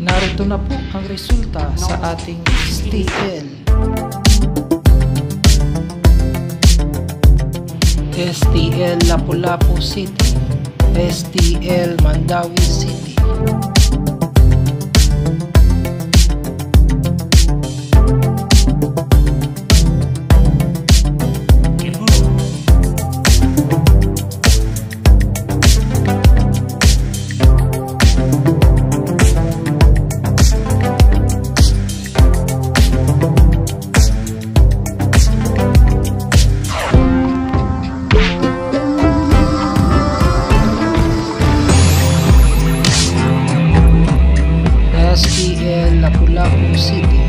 Narito na po ang resulta sa ating STL. STL Lapu-Lapu City, STL Mandawi City, music.